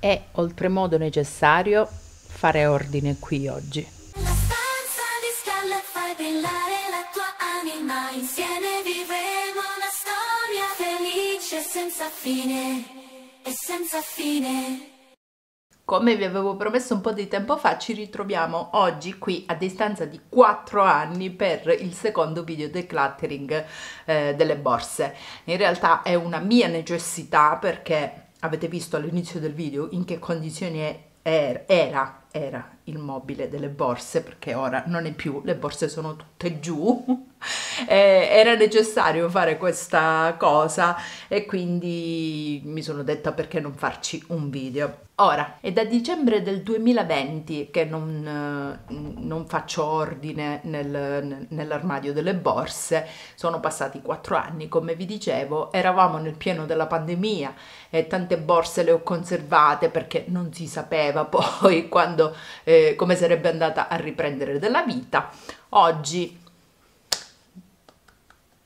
È oltremodo necessario fare ordine qui oggi. La stanza di stelle fai brillare la tua anima, insieme vivremo una storia felice senza fine e senza fine. Come vi avevo promesso un po' di tempo fa, ci ritroviamo oggi qui a distanza di 4 anni per il secondo video decluttering eh, delle borse. In realtà è una mia necessità perché avete visto all'inizio del video in che condizioni è, era, era il mobile delle borse perché ora non è più, le borse sono tutte giù. Eh, era necessario fare questa cosa e quindi mi sono detta perché non farci un video. Ora, è da dicembre del 2020 che non, eh, non faccio ordine nel, nell'armadio delle borse, sono passati quattro anni, come vi dicevo, eravamo nel pieno della pandemia e tante borse le ho conservate perché non si sapeva poi quando, eh, come sarebbe andata a riprendere della vita. Oggi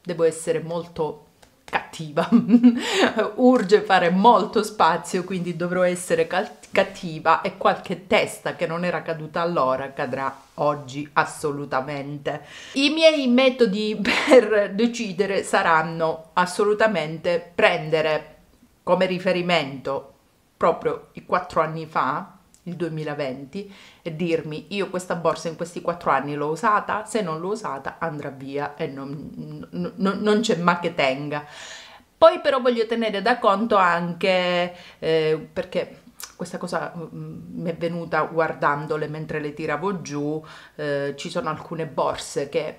devo essere molto cattiva, urge fare molto spazio, quindi dovrò essere cattiva e qualche testa che non era caduta allora cadrà oggi assolutamente. I miei metodi per decidere saranno assolutamente prendere come riferimento proprio i quattro anni fa il 2020 e dirmi io questa borsa in questi quattro anni l'ho usata, se non l'ho usata andrà via e non, non, non c'è ma che tenga. Poi però voglio tenere da conto anche eh, perché questa cosa mm, mi è venuta guardandole mentre le tiravo giù, eh, ci sono alcune borse che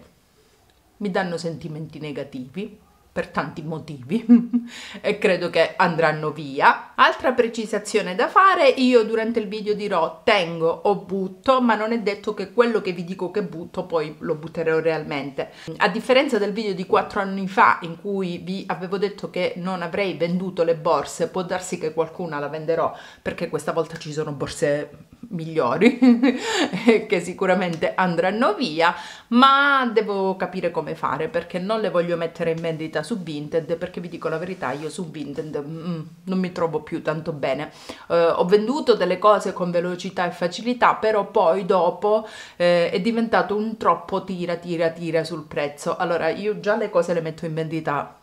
mi danno sentimenti negativi per tanti motivi e credo che andranno via. Altra precisazione da fare, io durante il video dirò tengo o butto, ma non è detto che quello che vi dico che butto poi lo butterò realmente. A differenza del video di quattro anni fa in cui vi avevo detto che non avrei venduto le borse, può darsi che qualcuna la venderò perché questa volta ci sono borse migliori che sicuramente andranno via, ma devo capire come fare perché non le voglio mettere in vendita su Vinted perché vi dico la verità, io su Vinted mm, non mi trovo più tanto bene. Eh, ho venduto delle cose con velocità e facilità, però poi dopo eh, è diventato un troppo tira tira tira sul prezzo. Allora io già le cose le metto in vendita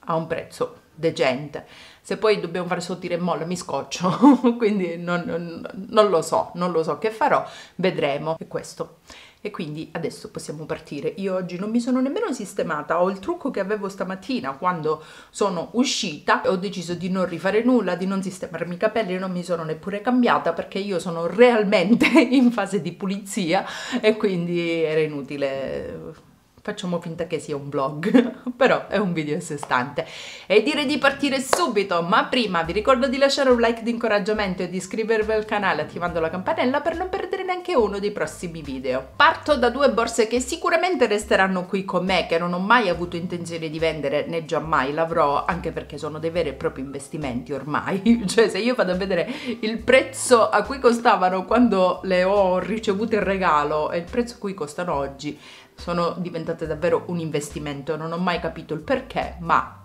a un prezzo decente. Se poi dobbiamo fare solo tira e molla mi scoccio, quindi non, non, non lo so, non lo so che farò, vedremo. E questo e quindi adesso possiamo partire. Io oggi non mi sono nemmeno sistemata, ho il trucco che avevo stamattina quando sono uscita, ho deciso di non rifare nulla, di non sistemarmi i capelli, non mi sono neppure cambiata perché io sono realmente in fase di pulizia e quindi era inutile facciamo finta che sia un vlog, però è un video a sé stante. E direi di partire subito, ma prima vi ricordo di lasciare un like di incoraggiamento e di iscrivervi al canale attivando la campanella per non perdere neanche uno dei prossimi video. Parto da due borse che sicuramente resteranno qui con me, che non ho mai avuto intenzione di vendere, né già mai l'avrò, anche perché sono dei veri e propri investimenti ormai. cioè se io vado a vedere il prezzo a cui costavano quando le ho ricevute in regalo e il prezzo a cui costano oggi, sono diventate davvero un investimento, non ho mai capito il perché, ma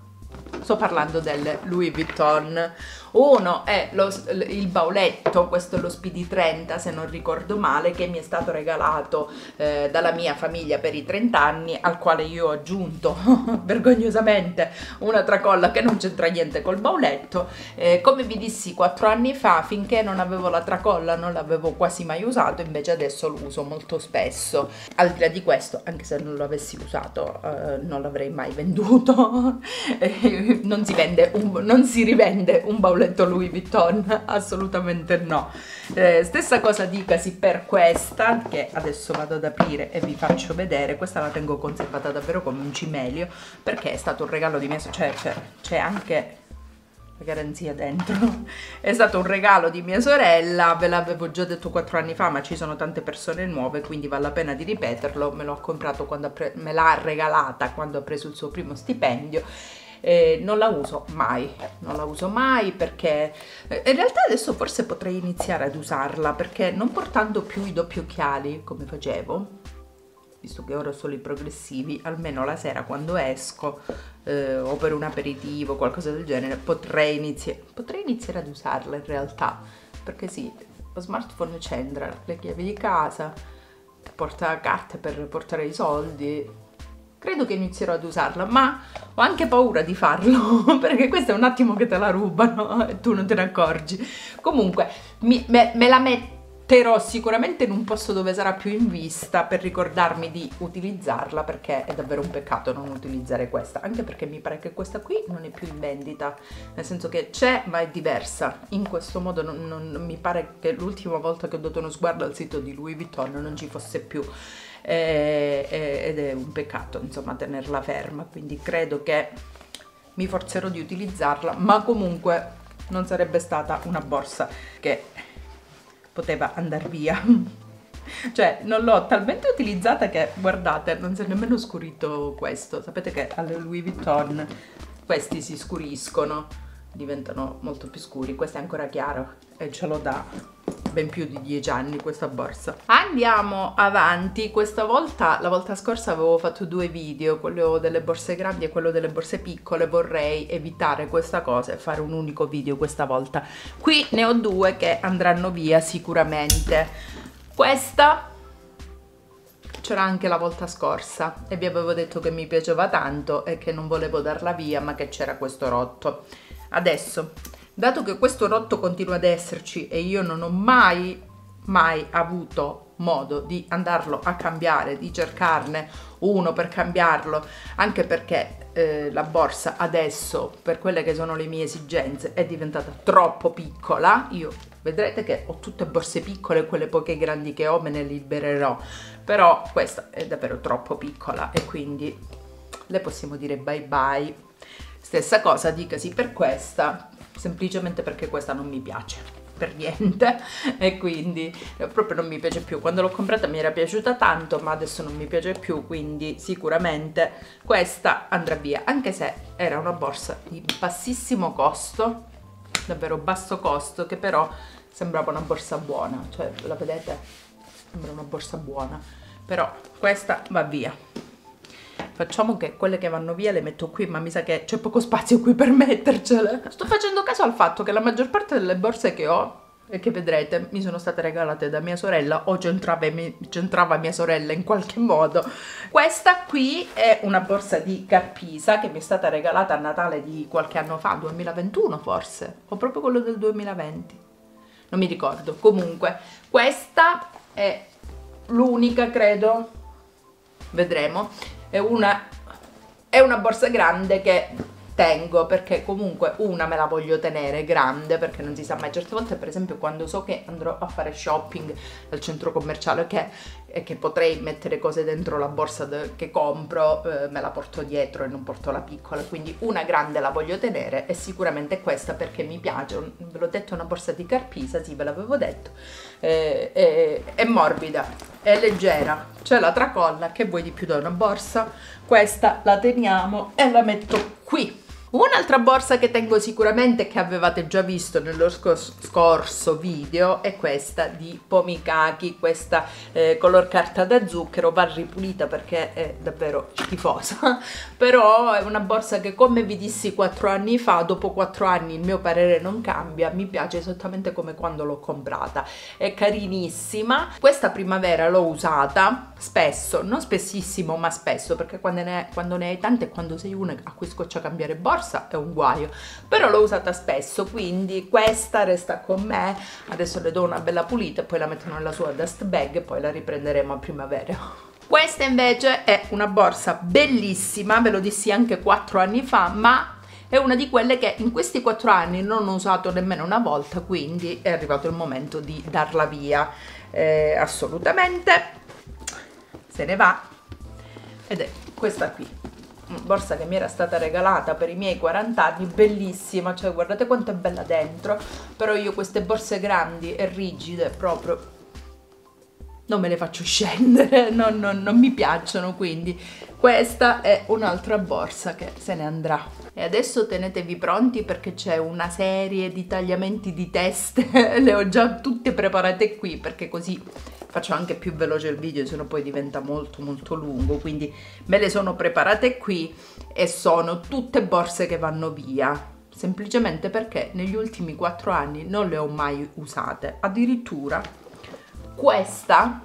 sto parlando del Louis Vuitton uno è lo, il bauletto, questo è lo Speedy 30 se non ricordo male, che mi è stato regalato eh, dalla mia famiglia per i 30 anni, al quale io ho aggiunto vergognosamente una tracolla che non c'entra niente col bauletto. Eh, come vi dissi 4 anni fa, finché non avevo la tracolla non l'avevo quasi mai usato, invece adesso lo uso molto spesso. Al di là di questo, anche se non lo avessi usato, eh, non l'avrei mai venduto. non, si un, non si rivende un bauletto letto Louis Vuitton? Assolutamente no. Eh, stessa cosa dicasi per questa, che adesso vado ad aprire e vi faccio vedere. Questa la tengo conservata davvero come un cimelio, perché è stato un regalo di mia sorella, cioè c'è anche la garanzia dentro. È stato un regalo di mia sorella, ve l'avevo già detto quattro anni fa, ma ci sono tante persone nuove, quindi vale la pena di ripeterlo. Me l'ha regalata quando ha preso il suo primo stipendio eh, non la uso mai, non la uso mai perché eh, in realtà adesso forse potrei iniziare ad usarla perché non portando più i doppi occhiali come facevo, visto che ora ho solo i progressivi, almeno la sera quando esco eh, o per un aperitivo, qualcosa del genere, potrei, inizi- potrei iniziare ad usarla in realtà, perché sì, lo smartphone c'entra, le chiavi di casa, porta carte per portare i soldi, credo che inizierò ad usarla, ma ho anche paura di farlo, perché questo è un attimo che te la rubano e tu non te ne accorgi. Comunque, mi, me, me la metterò sicuramente in un posto dove sarà più in vista per ricordarmi di utilizzarla perché è davvero un peccato non utilizzare questa. Anche perché mi pare che questa qui non è più in vendita. Nel senso che c'è ma è diversa. In questo modo non, non mi pare che l'ultima volta che ho dato uno sguardo al sito di Louis Vuitton non ci fosse più eh, eh, ed è un peccato insomma tenerla ferma quindi credo che mi forzerò di utilizzarla ma comunque non sarebbe stata una borsa che poteva andare via. cioè, non l'ho talmente utilizzata che, guardate, non si è nemmeno scurito questo. Sapete che alle Louis Vuitton questi si scuriscono, diventano molto più scuri. Questo è ancora chiaro e ce l'ho da ben più di dieci anni questa borsa. Andiamo avanti, questa volta, la volta scorsa avevo fatto due video, quello delle borse grandi e quello delle borse piccole, vorrei evitare questa cosa e fare un unico video questa volta. Qui ne ho due che andranno via sicuramente. Questa c'era anche la volta scorsa e vi avevo detto che mi piaceva tanto e che non volevo darla via ma che c'era questo rotto. Adesso Dato che questo rotto continua ad esserci e io non ho mai, mai avuto modo di andarlo a cambiare, di cercarne uno per cambiarlo, anche perché eh, la borsa adesso, per quelle che sono le mie esigenze, è diventata troppo piccola. Io vedrete che ho tutte borse piccole, quelle poche grandi che ho me ne libererò, però questa è davvero troppo piccola e quindi le possiamo dire bye bye. Stessa cosa dicasi per questa, semplicemente perché questa non mi piace per niente. E quindi proprio non mi piace più. Quando l'ho comprata mi era piaciuta tanto ma adesso non mi piace più quindi sicuramente questa andrà via. Anche se era una borsa di bassissimo costo davvero basso costo che però sembrava una borsa buona. Cioè la vedete? Sembra una borsa buona. Però questa va via facciamo che quelle che vanno via le metto qui, ma mi sa che c'è poco spazio qui per mettercele. Sto facendo caso al fatto che la maggior parte delle borse che ho e che vedrete mi sono state regalate da mia sorella o c'entrava, mia sorella in qualche modo. Questa qui è una borsa di Carpisa che mi è stata regalata a Natale di qualche anno fa, 2021 forse, o proprio quello del 2020. Non mi ricordo. Comunque, questa è l'unica, credo, vedremo, è una, è una borsa grande che tengo perché comunque una me la voglio tenere grande perché non si sa mai. Certe volte per esempio quando so che andrò a fare shopping al centro commerciale che, e che potrei mettere cose dentro la borsa che compro eh, me la porto dietro e non porto la piccola. Quindi una grande la voglio tenere e sicuramente questa perché mi piace. Ve l'ho detto una borsa di Carpisa sì ve l'avevo detto eh, è, è morbida è leggera c'è la tracolla che vuoi di più da una borsa? Questa la teniamo e la metto qui Un'altra borsa che tengo sicuramente che avevate già visto nello scorso video è questa di Pomikaki, questa eh, color carta da zucchero, va ripulita perché è davvero schifosa, però è una borsa che come vi dissi 4 anni fa, dopo 4 anni il mio parere non cambia, mi piace esattamente come quando l'ho comprata, è carinissima, questa primavera l'ho usata spesso, non spessissimo ma spesso perché quando ne, quando ne hai tante e quando sei una a cui scoccia cambiare borsa borsa è un guaio. Però l'ho usata spesso quindi questa resta con me. Adesso le do una bella pulita e poi la metto nella sua dust bag e poi la riprenderemo a primavera. Questa invece è una borsa bellissima ve lo dissi anche quattro anni fa ma è una di quelle che in questi quattro anni non ho usato nemmeno una volta quindi è arrivato il momento di darla via. Eh, assolutamente. Se ne va. Ed è questa qui borsa che mi era stata regalata per i miei 40 anni, bellissima, cioè guardate quanto è bella dentro, però io queste borse grandi e rigide proprio non me le faccio scendere, non, non, non mi piacciono, quindi questa è un'altra borsa che se ne andrà. E adesso tenetevi pronti perché c'è una serie di tagliamenti di teste, le ho già tutte preparate qui perché così faccio anche più veloce il video se no poi diventa molto molto lungo quindi me le sono preparate qui e sono tutte borse che vanno via semplicemente perché negli ultimi quattro anni non le ho mai usate. Addirittura questa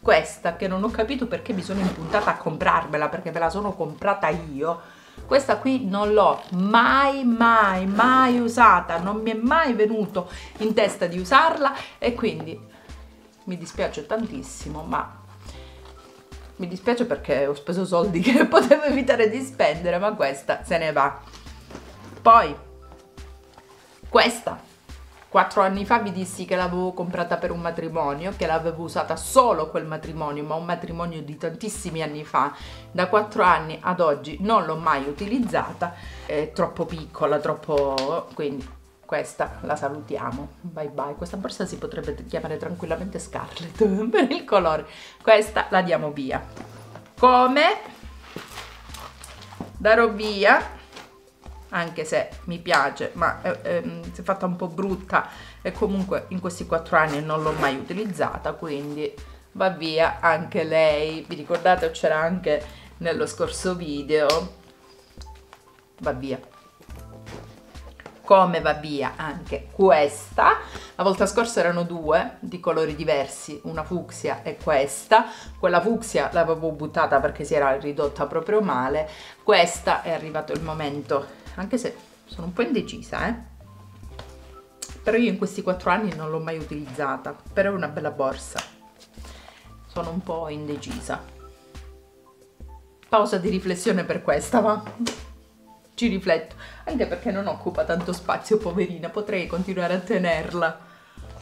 questa che non ho capito perché mi sono impuntata a comprarmela perché me la sono comprata io questa qui non l'ho mai mai mai usata non mi è mai venuto in testa di usarla e quindi mi dispiace tantissimo, ma mi dispiace perché ho speso soldi che potevo evitare di spendere, ma questa se ne va. Poi, questa, quattro anni fa vi dissi che l'avevo comprata per un matrimonio, che l'avevo usata solo quel matrimonio, ma un matrimonio di tantissimi anni fa. Da quattro anni ad oggi non l'ho mai utilizzata, è troppo piccola, troppo... quindi questa la salutiamo. Bye bye. Questa borsa si potrebbe chiamare tranquillamente Scarlett per il colore. Questa la diamo via. Come? Darò via anche se mi piace ma eh, eh, si è fatta un po' brutta e comunque in questi quattro anni non l'ho mai utilizzata quindi va via anche lei. Vi ricordate c'era anche nello scorso video? Va via come va via anche questa. La volta scorsa erano due di colori diversi una fucsia e questa. Quella fucsia l'avevo buttata perché si era ridotta proprio male. Questa è arrivato il momento anche se sono un po' indecisa eh. Però io in questi quattro anni non l'ho mai utilizzata però è una bella borsa. Sono un po' indecisa. Pausa di riflessione per questa va ci rifletto, anche perché non occupa tanto spazio, poverina, potrei continuare a tenerla.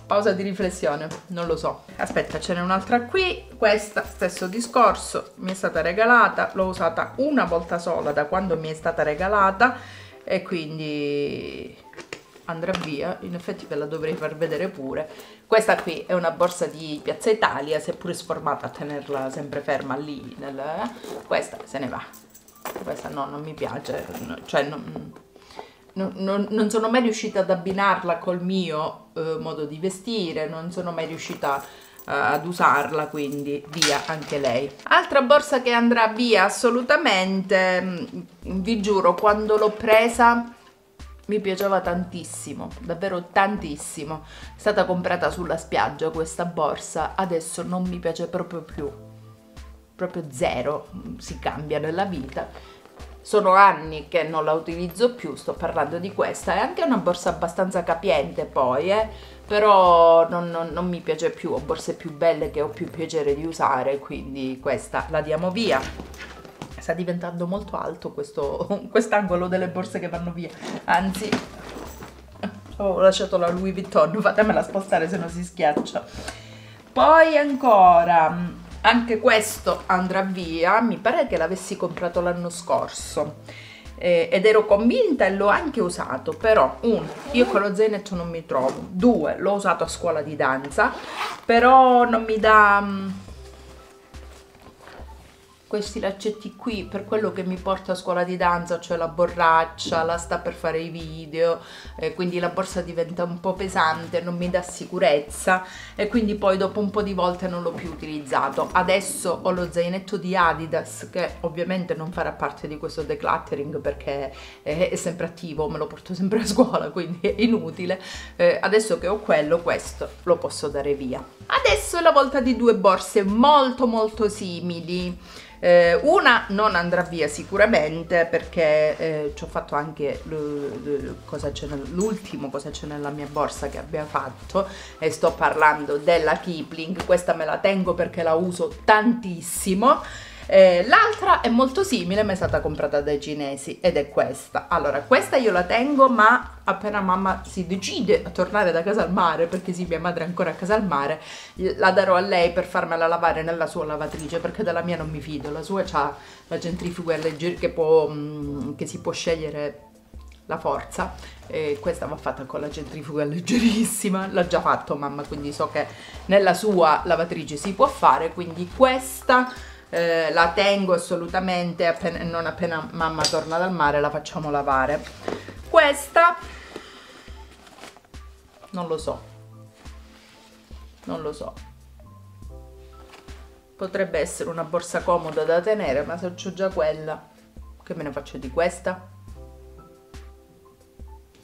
Pausa di riflessione, non lo so. Aspetta, ce n'è un'altra qui, questa, stesso discorso, mi è stata regalata, l'ho usata una volta sola da quando mi è stata regalata e quindi andrà via, in effetti ve la dovrei far vedere pure. Questa qui è una borsa di Piazza Italia, seppure sformata a tenerla sempre ferma lì, nel... questa se ne va questa no, non mi piace, cioè non, non, non sono mai riuscita ad abbinarla col mio eh, modo di vestire, non sono mai riuscita eh, ad usarla, quindi via anche lei. Altra borsa che andrà via assolutamente, mm, vi giuro, quando l'ho presa mi piaceva tantissimo, davvero tantissimo. È stata comprata sulla spiaggia questa borsa, adesso non mi piace proprio più proprio zero, si cambia nella vita. Sono anni che non la utilizzo più, sto parlando di questa, è anche una borsa abbastanza capiente poi, eh? però non, non, non mi piace più, ho borse più belle che ho più piacere di usare, quindi questa la diamo via sta diventando molto alto questo quest'angolo delle borse che vanno via anzi ho lasciato la Louis Vuitton fatemela spostare se no si schiaccia poi ancora anche questo andrà via mi pare che l'avessi comprato l'anno scorso. Eh, ed ero convinta e l'ho anche usato però uno io con lo zainetto non mi trovo. Due l'ho usato a scuola di danza però non mi dà mm, questi laccetti qui per quello che mi porta a scuola di danza cioè la borraccia, la sta per fare i video eh, quindi la borsa diventa un po' pesante, non mi dà sicurezza e quindi poi dopo un po' di volte non l'ho più utilizzato. Adesso ho lo zainetto di Adidas che ovviamente non farà parte di questo decluttering perché è, è sempre attivo, me lo porto sempre a scuola quindi è inutile. Eh, adesso che ho quello, questo lo posso dare via. Adesso è la volta di due borse molto molto simili eh, una non andrà via sicuramente perché eh, ci ho fatto anche l'ultimo cosa c'è nella mia borsa che abbia fatto e sto parlando della Kipling, questa me la tengo perché la uso tantissimo eh, l'altra è molto simile ma è stata comprata dai cinesi ed è questa. Allora, questa io la tengo ma appena mamma si decide a tornare da casa al mare, perché sì, mia madre è ancora a casa al mare, la darò a lei per farmela lavare nella sua lavatrice perché della mia non mi fido. La sua ha la centrifuga che, può, mm, che si può scegliere la forza e questa va fatta con la centrifuga leggerissima l'ha già fatto mamma quindi so che nella sua lavatrice si può fare quindi questa eh, la tengo assolutamente appena, non appena mamma torna dal mare la facciamo lavare. Questa non lo so. Non lo so. Potrebbe essere una borsa comoda da tenere ma se ho già quella che me ne faccio di questa?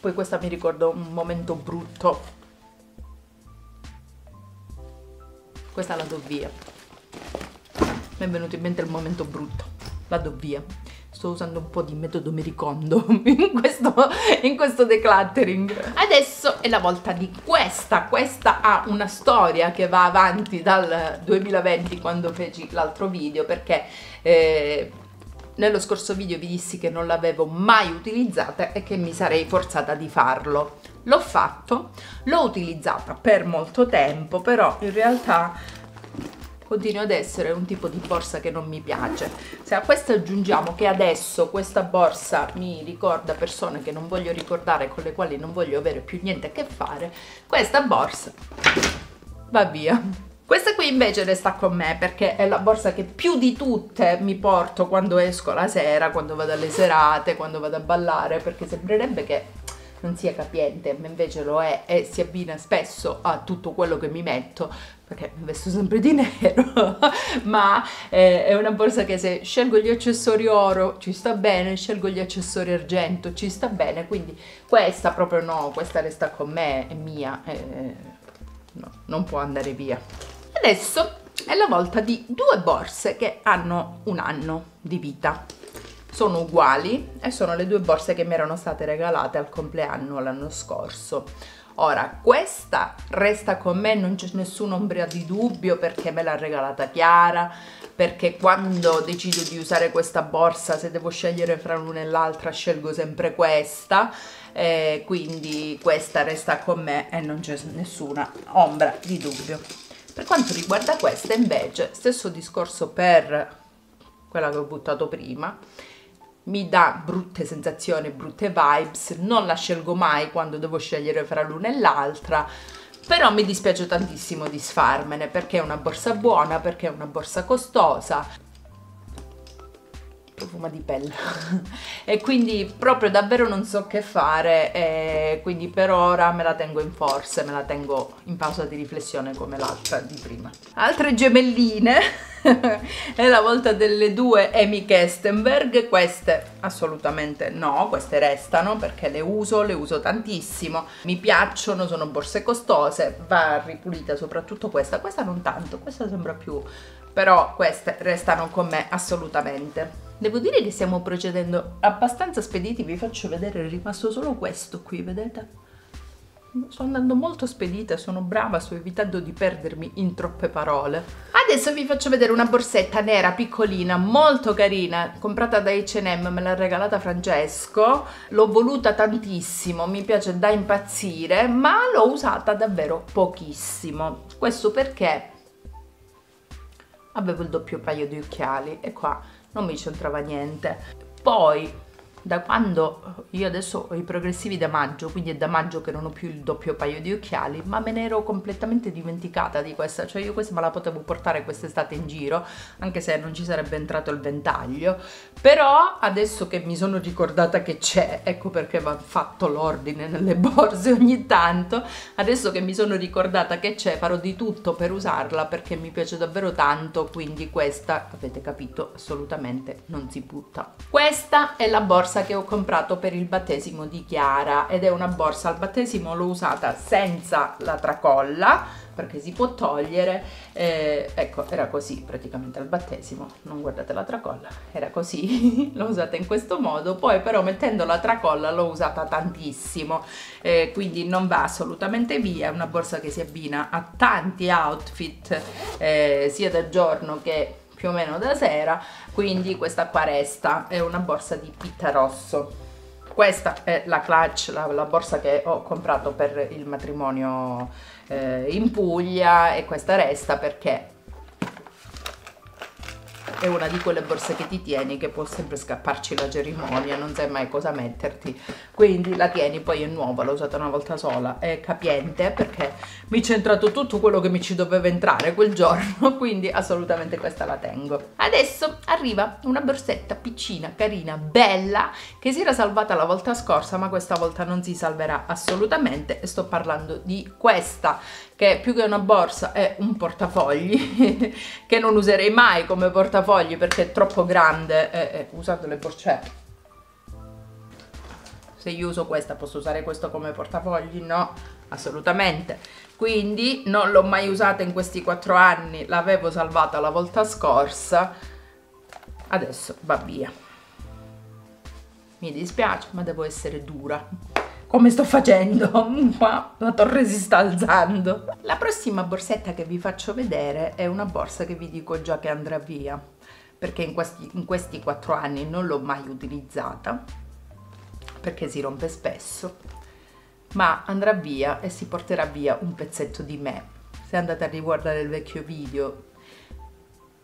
Poi questa mi ricorda un momento brutto. Questa la do via mi è venuto in mente il momento brutto la do via sto usando un po' di metodo mericondo in questo, in questo decluttering. Adesso è la volta di questa, questa ha una storia che va avanti dal 2020 quando feci l'altro video perché eh, nello scorso video vi dissi che non l'avevo mai utilizzata e che mi sarei forzata di farlo. L'ho fatto, l'ho utilizzata per molto tempo, però in realtà continua ad essere un tipo di borsa che non mi piace. Se a questo aggiungiamo che adesso questa borsa mi ricorda persone che non voglio ricordare, con le quali non voglio avere più niente a che fare, questa borsa va via. Questa qui invece resta con me perché è la borsa che più di tutte mi porto quando esco la sera, quando vado alle serate, quando vado a ballare, perché sembrerebbe che non sia capiente, ma invece lo è e si abbina spesso a tutto quello che mi metto, perché mi vesto sempre di nero, ma eh, è una borsa che se scelgo gli accessori oro ci sta bene, scelgo gli accessori argento ci sta bene, quindi questa proprio no, questa resta con me, è mia, eh, no, non può andare via. Adesso è la volta di due borse che hanno un anno di vita sono uguali e sono le due borse che mi erano state regalate al compleanno l'anno scorso. Ora, questa resta con me, non c'è nessuna ombra di dubbio perché me l'ha regalata Chiara, perché quando decido di usare questa borsa, se devo scegliere fra l'una e l'altra, scelgo sempre questa, eh, quindi questa resta con me e non c'è nessuna ombra di dubbio. Per quanto riguarda questa invece, stesso discorso per quella che ho buttato prima, mi dà brutte sensazioni, brutte vibes, non la scelgo mai quando devo scegliere fra l'una e l'altra, però mi dispiace tantissimo disfarmene perché è una borsa buona, perché è una borsa costosa, profuma di pelle e quindi proprio davvero non so che fare e quindi per ora me la tengo in forze, me la tengo in pausa di riflessione come l'altra di prima. Altre gemelline è la volta delle due Amy Kestenberg, queste assolutamente no, queste restano perché le uso, le uso tantissimo, mi piacciono, sono borse costose, va ripulita soprattutto questa, questa non tanto, questa sembra più, però queste restano con me assolutamente. Devo dire che stiamo procedendo abbastanza spediti, vi faccio vedere, è rimasto solo questo qui, vedete? Sto andando molto spedita, sono brava, sto evitando di perdermi in troppe parole. Adesso vi faccio vedere una borsetta nera piccolina, molto carina, comprata da H&M, me l'ha regalata Francesco, l'ho voluta tantissimo, mi piace da impazzire, ma l'ho usata davvero pochissimo. Questo perché avevo il doppio paio di occhiali e qua non mi c'entrava niente. Poi da quando io adesso ho i progressivi da maggio, quindi è da maggio che non ho più il doppio paio di occhiali, ma me ne ero completamente dimenticata di questa, cioè io questa me la potevo portare quest'estate in giro, anche se non ci sarebbe entrato il ventaglio, però adesso che mi sono ricordata che c'è, ecco perché va fatto l'ordine nelle borse ogni tanto, adesso che mi sono ricordata che c'è farò di tutto per usarla perché mi piace davvero tanto, quindi questa, avete capito, assolutamente non si butta. Questa è la borsa borsa che ho comprato per il battesimo di Chiara ed è una borsa al battesimo l'ho usata senza la tracolla perché si può togliere eh, ecco era così praticamente al battesimo non guardate la tracolla era così l'ho usata in questo modo poi però mettendo la tracolla l'ho usata tantissimo eh, quindi non va assolutamente via è una borsa che si abbina a tanti outfit eh, sia da giorno che più o meno da sera quindi questa qua resta è una borsa di pitta rosso. Questa è la clutch la, la borsa che ho comprato per il matrimonio eh, in Puglia e questa resta perché è una di quelle borse che ti tieni che può sempre scapparci la cerimonia, non sai mai cosa metterti, quindi la tieni, poi è nuova, l'ho usata una volta sola, è capiente perché mi c'è entrato tutto quello che mi ci doveva entrare quel giorno, quindi assolutamente questa la tengo. Adesso arriva una borsetta piccina, carina, bella, che si era salvata la volta scorsa, ma questa volta non si salverà assolutamente e sto parlando di questa che più che una borsa è un portafogli che non userei mai come portafogli perché è troppo grande eh, eh, usate le borcette se io uso questa posso usare questo come portafogli? No, assolutamente. Quindi non l'ho mai usata in questi quattro anni, l'avevo salvata la volta scorsa, adesso va via. Mi dispiace, ma devo essere dura. Come sto facendo? la torre si sta alzando. La prossima borsetta che vi faccio vedere è una borsa che vi dico già che andrà via, perché in questi, in questi quattro anni non l'ho mai utilizzata perché si rompe spesso, ma andrà via e si porterà via un pezzetto di me. Se andate a riguardare il vecchio video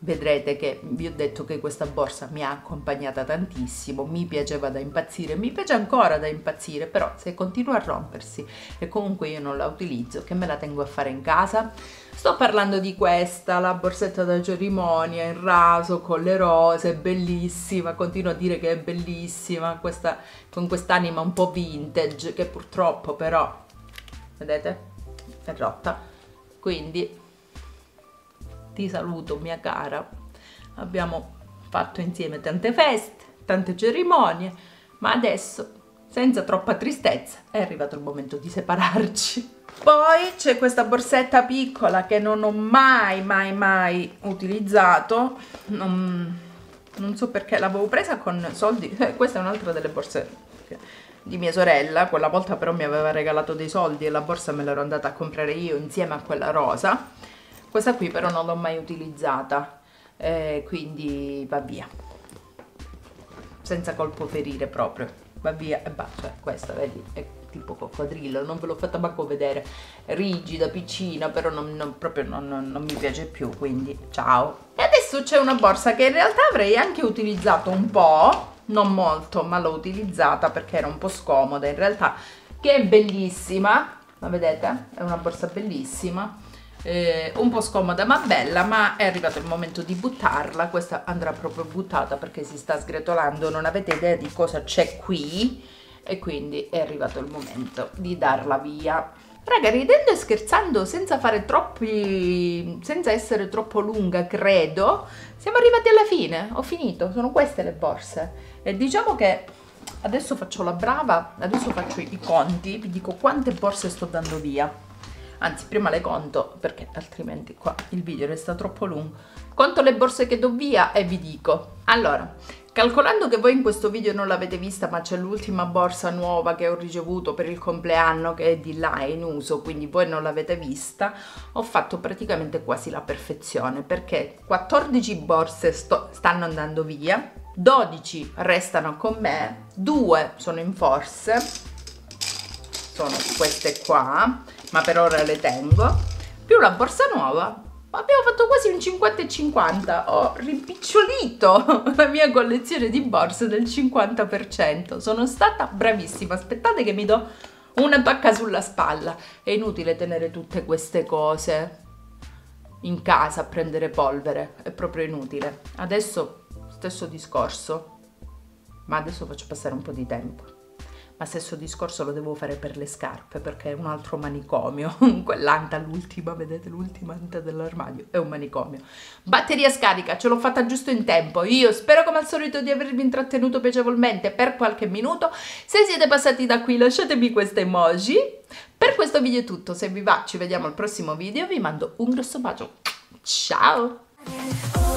vedrete che vi ho detto che questa borsa mi ha accompagnata tantissimo, mi piaceva da impazzire, mi piace ancora da impazzire, però se continua a rompersi e comunque io non la utilizzo, che me la tengo a fare in casa? Sto parlando di questa, la borsetta da cerimonia in raso con le rose, bellissima, continuo a dire che è bellissima, questa, con quest'anima un po' vintage che purtroppo però, vedete, è rotta. Quindi ti saluto mia cara, abbiamo fatto insieme tante feste, tante cerimonie, ma adesso, senza troppa tristezza, è arrivato il momento di separarci. Poi c'è questa borsetta piccola che non ho mai, mai, mai utilizzato, non, non so perché l'avevo presa con soldi, eh, questa è un'altra delle borse di mia sorella, quella volta però mi aveva regalato dei soldi e la borsa me l'ero andata a comprare io insieme a quella rosa questa qui però non l'ho mai utilizzata eh, quindi va via. Senza colpo ferire proprio. Va via e basta cioè, questa vedi è tipo coccodrillo non ve l'ho fatta manco vedere. Rigida piccina però non, non proprio non, non mi piace più quindi ciao. E adesso c'è una borsa che in realtà avrei anche utilizzato un po' non molto ma l'ho utilizzata perché era un po' scomoda in realtà che è bellissima. La vedete? è una borsa bellissima eh, un po' scomoda ma bella ma è arrivato il momento di buttarla. Questa andrà proprio buttata perché si sta sgretolando non avete idea di cosa c'è qui. E quindi è arrivato il momento di darla via. Raga ridendo e scherzando senza fare troppi senza essere troppo lunga credo siamo arrivati alla fine. Ho finito sono queste le borse. E diciamo che adesso faccio la brava adesso faccio i conti vi dico quante borse sto dando via anzi prima le conto perché altrimenti qua il video resta troppo lungo. Conto le borse che do via e vi dico. Allora calcolando che voi in questo video non l'avete vista ma c'è l'ultima borsa nuova che ho ricevuto per il compleanno che è di là in uso quindi voi non l'avete vista ho fatto praticamente quasi la perfezione perché 14 borse sto, stanno andando via 12 restano con me 2 sono in forse sono queste qua ma per ora le tengo, più la borsa nuova, abbiamo fatto quasi un 50 e 50, ho rimpicciolito la mia collezione di borse del 50%, sono stata bravissima, aspettate che mi do una pacca sulla spalla, è inutile tenere tutte queste cose in casa a prendere polvere, è proprio inutile. Adesso stesso discorso, ma adesso faccio passare un po' di tempo ma stesso discorso lo devo fare per le scarpe perché è un altro manicomio. Quell'anta l'ultima vedete l'ultima anta dell'armadio è un manicomio. Batteria scarica ce l'ho fatta giusto in tempo. Io spero come al solito di avervi intrattenuto piacevolmente per qualche minuto. Se siete passati da qui lasciatemi queste emoji. Per questo video è tutto. Se vi va ci vediamo al prossimo video. Vi mando un grosso bacio. Ciao